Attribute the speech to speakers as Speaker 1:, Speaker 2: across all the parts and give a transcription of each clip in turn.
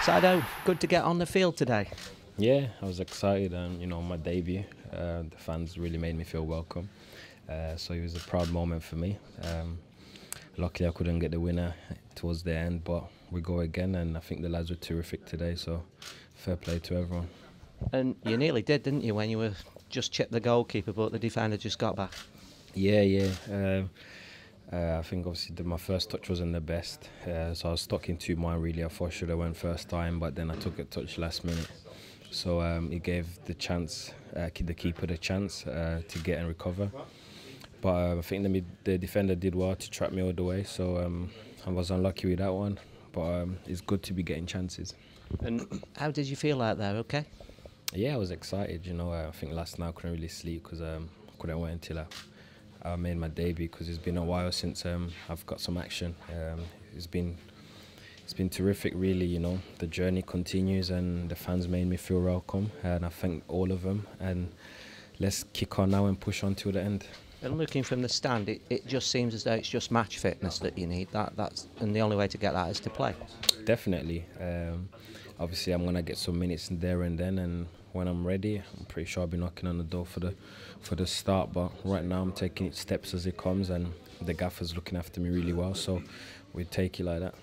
Speaker 1: Saido, good to get on the field today.
Speaker 2: Yeah, I was excited, and you know, my debut. Uh, the fans really made me feel welcome, uh, so it was a proud moment for me. Um, luckily, I couldn't get the winner towards the end, but we go again, and I think the lads were terrific today. So, fair play to everyone.
Speaker 1: And you nearly did, didn't you, when you were just chipped the goalkeeper, but the defender just got back.
Speaker 2: Yeah, yeah. Um, uh, I think obviously the, my first touch wasn't the best, uh, so I was stuck in two mind really. I thought I should have went first time, but then I took a touch last minute. So um, it gave the chance, uh, the keeper the chance uh, to get and recover. But uh, I think the, the, defender did well to trap me all the way, so um, I was unlucky with that one. But um, it's good to be getting chances.
Speaker 1: And how did you feel out there? Okay.
Speaker 2: Yeah, I was excited. You know, I think last night I couldn't really sleep because um, I couldn't wait until I I made my debut because it's been a while since um, I've got some action. Um, it's been it's been terrific, really. You know, the journey continues, and the fans made me feel welcome, and I thank all of them. And let's kick on now and push on to the end.
Speaker 1: And looking from the stand, it, it just seems as though it's just match fitness that you need. That that's and the only way to get that is to play.
Speaker 2: Definitely. Um, obviously, I'm gonna get some minutes there and then, and when I'm ready. I'm pretty sure I'll be knocking on the door for the for the start. But right now I'm taking it steps as it comes, and the gaffer's looking after me really well. So we take it like that.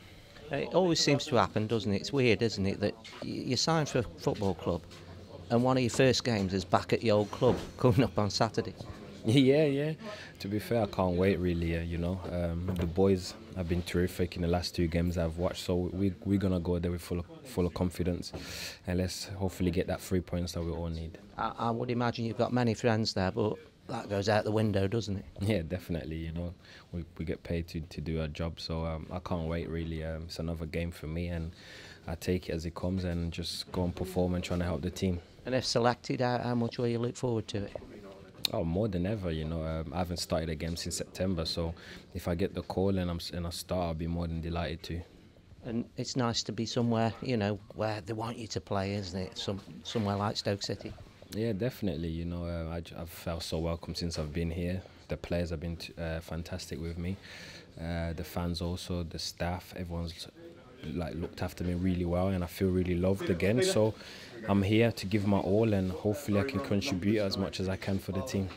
Speaker 1: It always seems to happen, doesn't it? It's weird, isn't it, that you sign for a football club, and one of your first games is back at your old club coming up on Saturday.
Speaker 2: Yeah, yeah. To be fair, I can't wait really. Uh, you know, um, the boys have been terrific in the last two games I've watched. So we we're gonna go there with full of, full of confidence, and let's hopefully get that three points that we all need.
Speaker 1: I, I would imagine you've got many friends there, but that goes out the window, doesn't it?
Speaker 2: Yeah, definitely. You know, we, we get paid to, to do our job, so um, I can't wait. Really, um, it's another game for me, and I take it as it comes and just go and perform and trying to help the team.
Speaker 1: And if selected, how, how much will you look forward to it?
Speaker 2: Oh, more than ever, you know. Um, I haven't started a game since September, so if I get the call and I'm and I start, I'll be more than delighted to.
Speaker 1: And it's nice to be somewhere, you know, where they want you to play, isn't it? Some somewhere like Stoke City.
Speaker 2: Yeah, definitely. You know, uh, I, have felt so welcome since I've been here. The players have been uh, fantastic with me. Uh, the fans also, the staff, everyone's like looked after me really well, and I feel really loved again. So I'm here to give my all, and hopefully I can contribute as much as I can for the team.